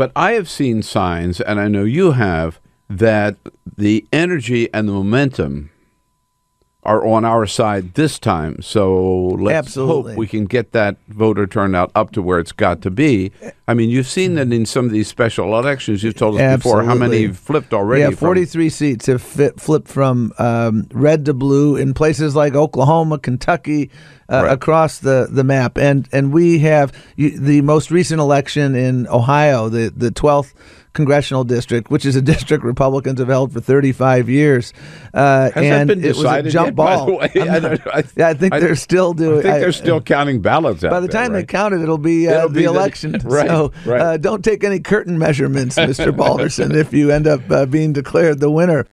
But I have seen signs, and I know you have, that the energy and the momentum are on our side this time. So let's Absolutely. hope we can get that voter turnout up to where it's got to be. I mean, you've seen that in some of these special elections. You've told us before how many Absolutely. flipped already. Yeah, from- 43 seats have fit, flipped from um, red to blue in places like Oklahoma, Kentucky, uh, Right. across the, the map. And and we have the most recent election in Ohio, the, the 12th congressional district, which is a district Republicans have held for 35 years. Uh, and it was a jump yet, by ball. way? I'm not- I- yeah, I think I- they're still doing. I think they're still counting ballots out by the there, time they right? count it, it'll be, uh, It'll the be the- election. right, so right. Uh, don't take any curtain measurements, Mr. Balderson, if you end up uh, being declared the winner.